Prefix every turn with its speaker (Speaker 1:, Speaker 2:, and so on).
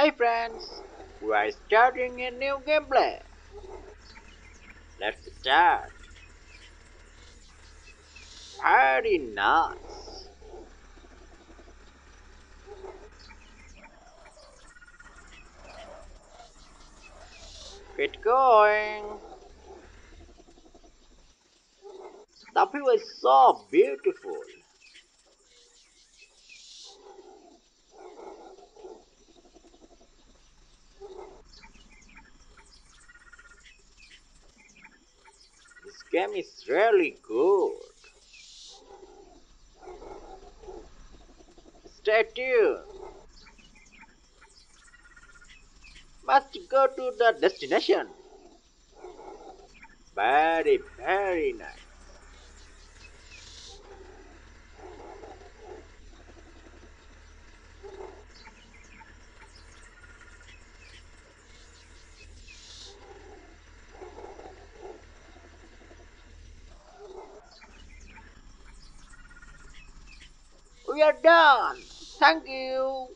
Speaker 1: Hi friends, we are starting a new gameplay. Let's start. Very nice. Get going. The view is so beautiful. Game is really good. Stay tuned. Must go to the destination. Very, very nice. We are done. Thank you.